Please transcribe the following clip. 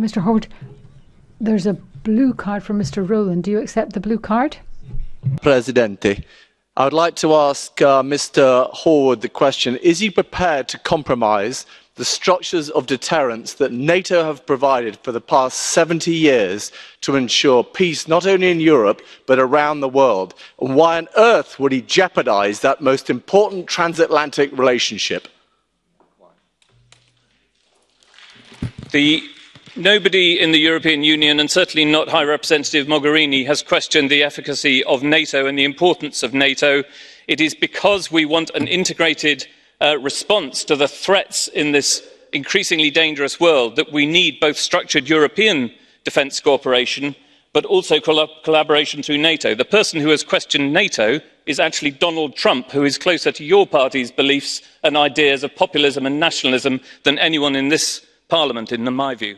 Mr. Horwood, there's a blue card from Mr. Rowland. Do you accept the blue card? Presidente. I would like to ask uh, Mr. Horwood the question Is he prepared to compromise the structures of deterrence that NATO have provided for the past 70 years to ensure peace not only in Europe but around the world? And why on earth would he jeopardize that most important transatlantic relationship? The Nobody in the European Union, and certainly not High Representative Mogherini, has questioned the efficacy of NATO and the importance of NATO. It is because we want an integrated uh, response to the threats in this increasingly dangerous world that we need both structured European defence cooperation but also collaboration through NATO. The person who has questioned NATO is actually Donald Trump, who is closer to your party's beliefs and ideas of populism and nationalism than anyone in this Parliament, in my view.